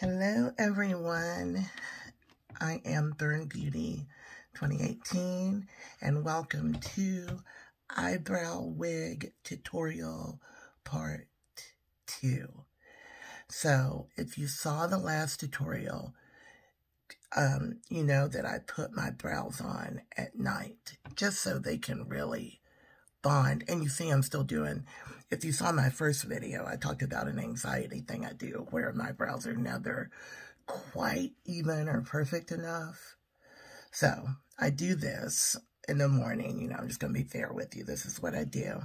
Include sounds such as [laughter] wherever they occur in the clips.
Hello everyone. I am Burned Beauty 2018 and welcome to Eyebrow Wig Tutorial Part 2. So if you saw the last tutorial, um, you know that I put my brows on at night just so they can really bond. And you see I'm still doing if you saw my first video, I talked about an anxiety thing I do where my brows are never quite even or perfect enough. So I do this in the morning. You know, I'm just going to be fair with you. This is what I do.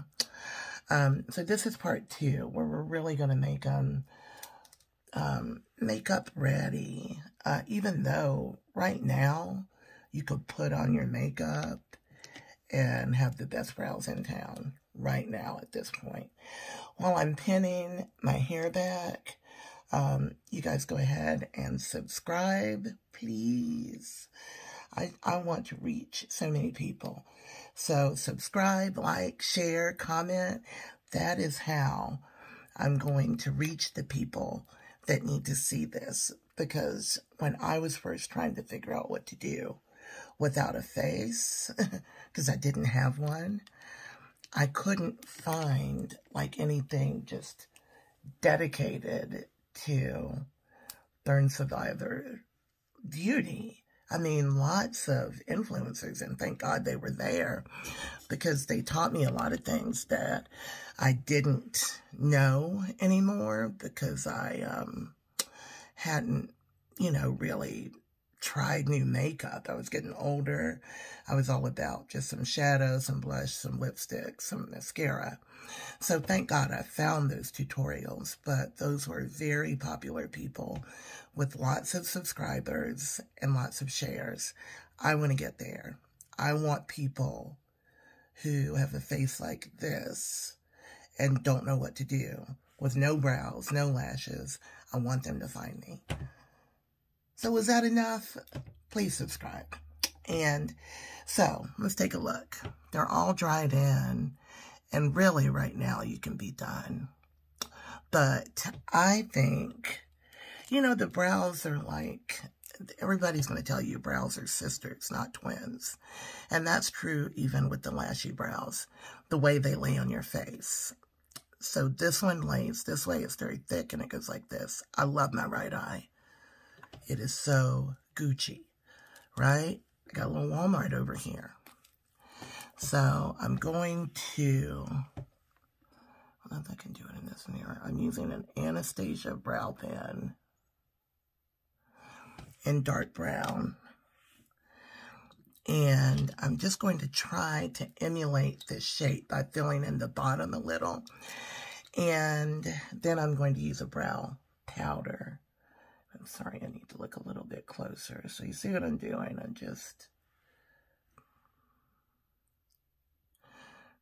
Um, so this is part two where we're really going to make them um, makeup ready. Uh, even though right now you could put on your makeup and have the best brows in town right now at this point. While I'm pinning my hair back, um, you guys go ahead and subscribe, please. I, I want to reach so many people. So subscribe, like, share, comment. That is how I'm going to reach the people that need to see this. Because when I was first trying to figure out what to do without a face, [laughs] because I didn't have one, I couldn't find like anything just dedicated to Burn Survivor beauty. I mean, lots of influencers, and thank God they were there because they taught me a lot of things that I didn't know anymore because I um, hadn't, you know, really tried new makeup. I was getting older. I was all about just some shadows, some blush, some lipstick, some mascara. So thank God I found those tutorials, but those were very popular people with lots of subscribers and lots of shares. I want to get there. I want people who have a face like this and don't know what to do with no brows, no lashes. I want them to find me. So was that enough? Please subscribe. And so let's take a look. They're all dried in. And really right now you can be done. But I think, you know, the brows are like, everybody's going to tell you brows are sisters, not twins. And that's true even with the Lashybrows, the way they lay on your face. So this one lays this way. It's very thick and it goes like this. I love my right eye. It is so Gucci, right? I got a little Walmart over here. So I'm going to, I don't know if I can do it in this mirror. I'm using an Anastasia brow pen in dark brown. And I'm just going to try to emulate this shape by filling in the bottom a little. And then I'm going to use a brow powder I'm sorry, I need to look a little bit closer. So you see what I'm doing? I'm just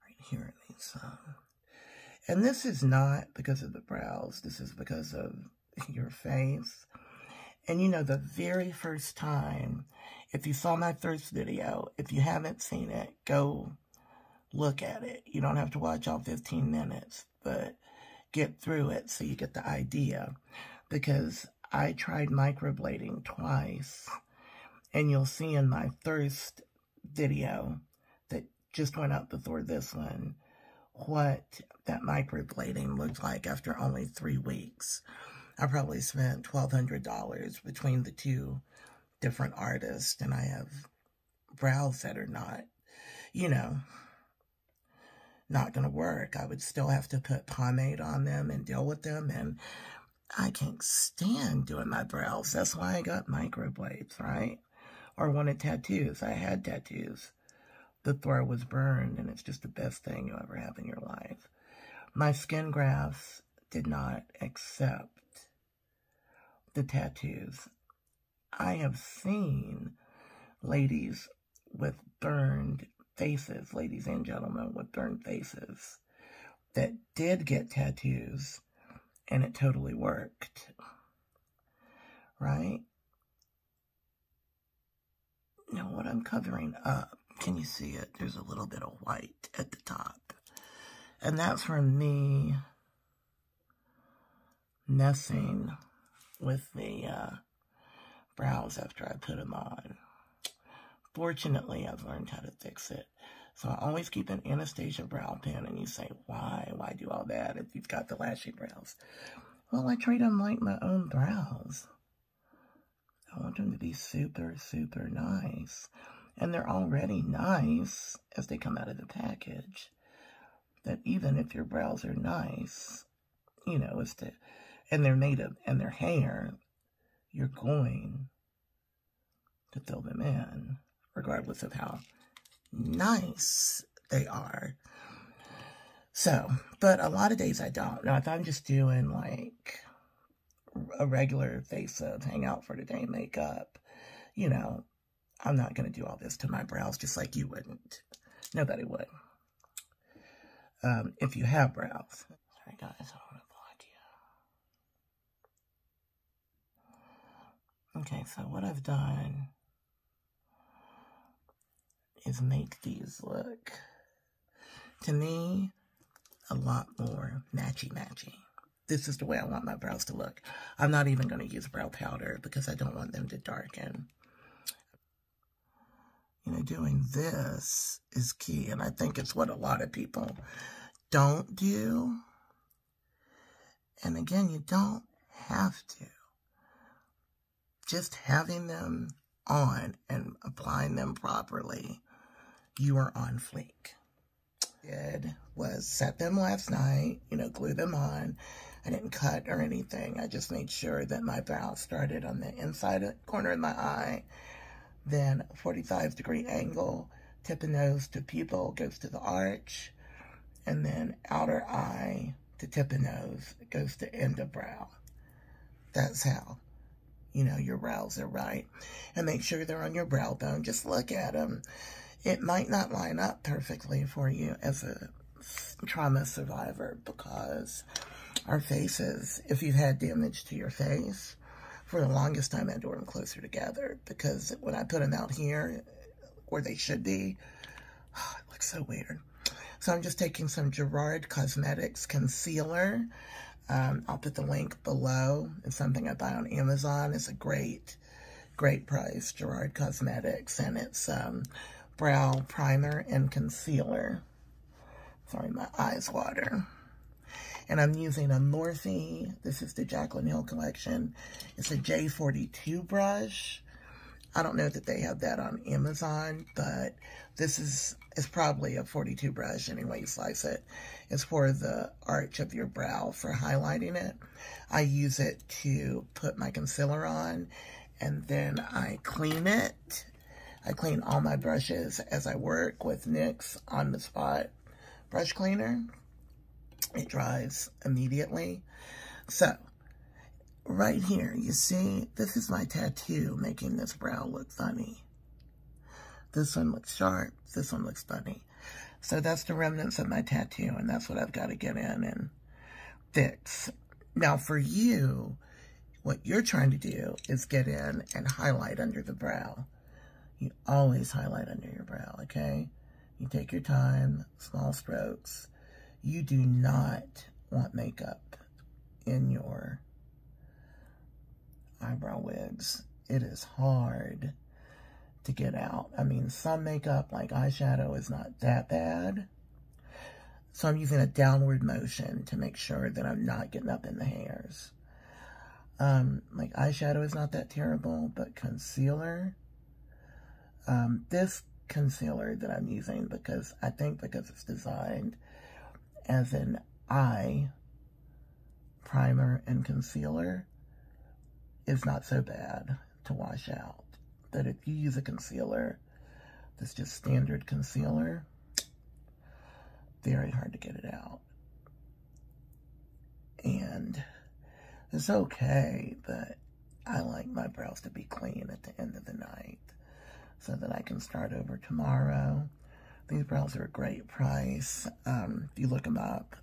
right here in these. Um, and this is not because of the brows. This is because of your face. And you know, the very first time, if you saw my first video, if you haven't seen it, go look at it. You don't have to watch all 15 minutes, but get through it so you get the idea. Because I tried microblading twice, and you'll see in my first video that just went up before this one what that microblading looked like after only three weeks. I probably spent $1,200 between the two different artists, and I have brows that are not, you know, not going to work. I would still have to put pomade on them and deal with them, and I can't stand doing my brows. That's why I got microblades, right? Or wanted tattoos. I had tattoos The I was burned, and it's just the best thing you'll ever have in your life. My skin grafts did not accept the tattoos. I have seen ladies with burned faces, ladies and gentlemen with burned faces, that did get tattoos and it totally worked. Right? Now, what I'm covering up, can you see it? There's a little bit of white at the top. And that's from me messing with the uh, brows after I put them on. Fortunately, I've learned how to fix it. So I always keep an Anastasia brow pen, and you say, why? Why do all that if you've got the Lashybrows? Well, I treat them like my own brows. I want them to be super, super nice. And they're already nice as they come out of the package. That even if your brows are nice, you know, as to, and they're made of, and their hair, you're going to fill them in, regardless of how nice they are. So, but a lot of days I don't. Now, if I'm just doing like a regular face of hang out for the day makeup, you know, I'm not going to do all this to my brows just like you wouldn't. Nobody would. Um, if you have brows. Sorry, guys, I want to block you. Okay, so what I've done is make these look, to me, a lot more matchy-matchy. This is the way I want my brows to look. I'm not even going to use brow powder because I don't want them to darken. You know, doing this is key, and I think it's what a lot of people don't do. And again, you don't have to. Just having them on and applying them properly you are on fleek. Did was set them last night, you know, glue them on. I didn't cut or anything. I just made sure that my brow started on the inside corner of my eye. Then 45 degree angle, tip of nose to pupil goes to the arch. And then outer eye to tip of nose goes to end of brow. That's how, you know, your brows are right. And make sure they're on your brow bone. Just look at them it might not line up perfectly for you as a trauma survivor because our faces, if you've had damage to your face, for the longest time I had them closer together because when I put them out here where they should be, oh, [sighs] it looks so weird. So I'm just taking some Gerard Cosmetics concealer. Um, I'll put the link below. It's something I buy on Amazon. It's a great, great price, Gerard Cosmetics. And it's um, brow primer and concealer. Sorry, my eyes water. And I'm using a Morphe. This is the Jaclyn Hill collection. It's a J42 brush. I don't know that they have that on Amazon, but this is is probably a 42 brush anyway you slice it. It's for the arch of your brow for highlighting it. I use it to put my concealer on and then I clean it I clean all my brushes as I work with NYX on the spot brush cleaner. It dries immediately. So, right here, you see, this is my tattoo making this brow look funny. This one looks sharp. This one looks funny. So that's the remnants of my tattoo, and that's what I've got to get in and fix. Now, for you, what you're trying to do is get in and highlight under the brow. You always highlight under your brow, okay? You take your time, small strokes. You do not want makeup in your eyebrow wigs. It is hard to get out. I mean, some makeup, like eyeshadow, is not that bad. So I'm using a downward motion to make sure that I'm not getting up in the hairs. Um, like eyeshadow is not that terrible, but concealer, um, this concealer that I'm using because I think because it's designed as an eye primer and concealer is not so bad to wash out. That if you use a concealer that's just standard concealer, very hard to get it out. And it's okay, but I like my brows to be clean at the end of the night so that I can start over tomorrow. These brows are a great price. Um, if you look them up,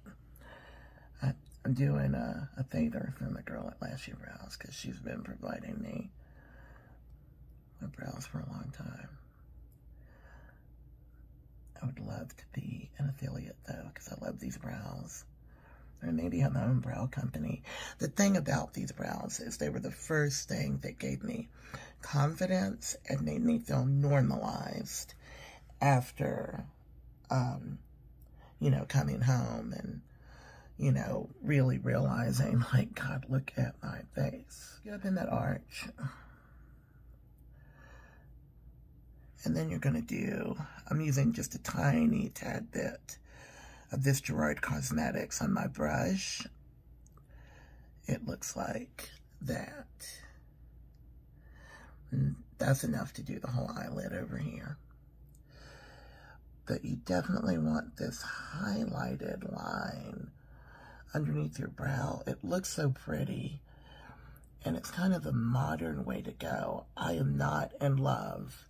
I, am doing a, a favor for my girl at Lashybrows because she's been providing me my brows for a long time. I would love to be an affiliate though because I love these brows. or maybe have my own brow company. The thing about these brows is they were the first thing that gave me confidence and made me feel normalized after, um, you know, coming home and, you know, really realizing, [laughs] like, God, look at my face. Get up in that arch. And then you're going to do, I'm using just a tiny tad bit of this Gerard Cosmetics on my brush. It looks like that. And that's enough to do the whole eyelid over here. But you definitely want this highlighted line underneath your brow. It looks so pretty. And it's kind of a modern way to go. I am not in love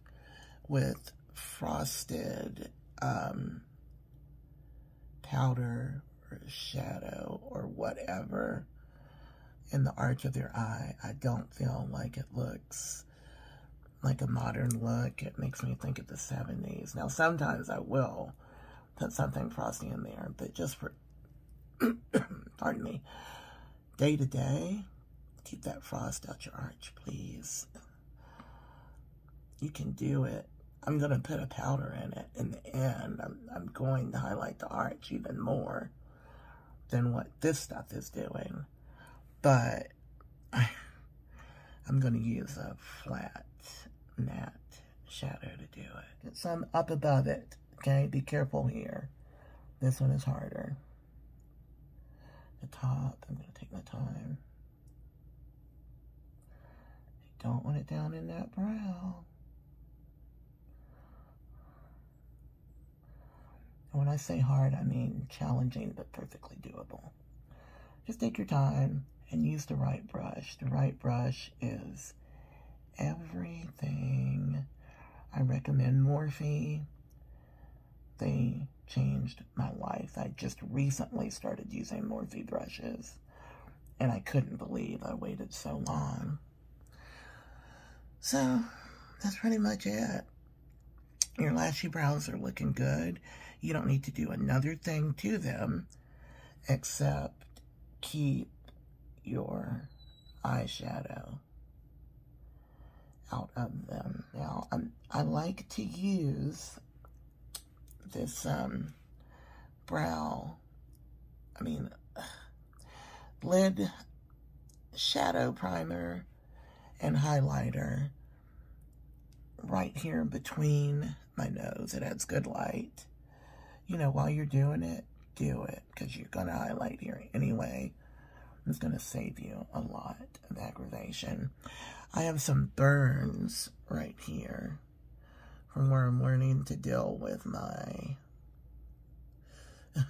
with frosted um, powder or shadow or whatever in the arch of your eye. I don't feel like it looks like a modern look. It makes me think of the 70s. Now, sometimes I will put something frosty in there, but just for, [coughs] pardon me, day to day, keep that frost out your arch, please. You can do it. I'm going to put a powder in it in the end. I'm, I'm going to highlight the arch even more than what this stuff is doing. But I, [sighs] I'm going to use a flat matte shadow to do it. Get some up above it, okay? Be careful here. This one is harder. The top, I'm to take my time. You don't want it down in that brow. And when I say hard, I mean challenging but perfectly doable. Just take your time and use the right brush. The right brush is everything. I recommend Morphe. They changed my life. I just recently started using Morphe brushes, and I couldn't believe I waited so long. So, that's pretty much it. Your Lashybrows are looking good. You don't need to do another thing to them except keep your eyeshadow out of them. Now, I'm, I like to use this um, brow, I mean, [sighs] lid shadow primer and highlighter right here between my nose. It adds good light you know, while you're doing it, do it because you're going to highlight here anyway. It's going to save you a lot of aggravation. I have some burns right here from where I'm learning to deal with my [laughs]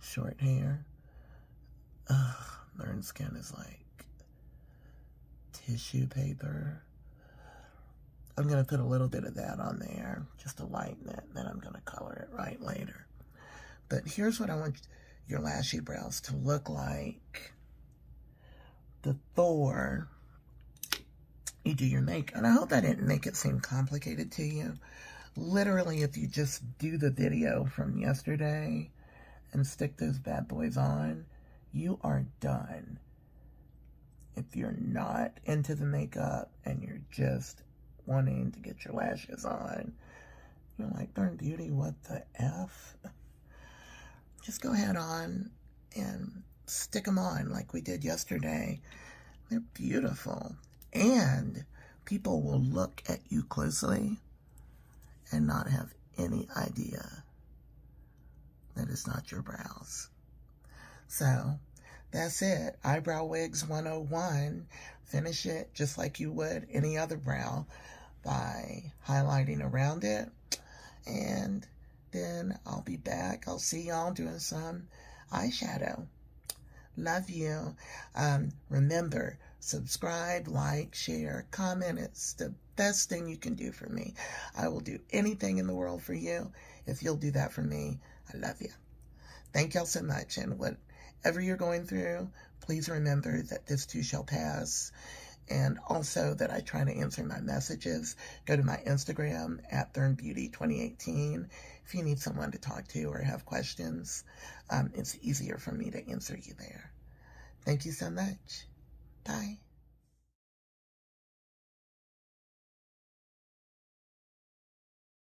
short hair. Ugh, burn skin is like tissue paper. I'm going to put a little bit of that on there just to lighten it. Then I'm going to color it right later. But here's what I want your Lashybrows to look like The before you do your makeup. And I hope I didn't make it seem complicated to you. Literally, if you just do the video from yesterday and stick those bad boys on, you are done. If you're not into the makeup and you're just wanting to get your lashes on. You're like, darn beauty, what the F? [laughs] Just go ahead on and stick them on like we did yesterday. They're beautiful. And people will look at you closely and not have any idea that it's not your brows. So, that's it. Eyebrow Wigs 101. Finish it just like you would any other brow by highlighting around it. And then I'll be back. I'll see y'all doing some eyeshadow. Love you. Um, remember, subscribe, like, share, comment. It's the best thing you can do for me. I will do anything in the world for you. If you'll do that for me, I love you. Thank y'all so much. And whatever you're going through, please remember that this too shall pass and also that I try to answer my messages. Go to my Instagram at BurnedBeauty2018 if you need someone to talk to or have questions. Um, it's easier for me to answer you there. Thank you so much. Bye.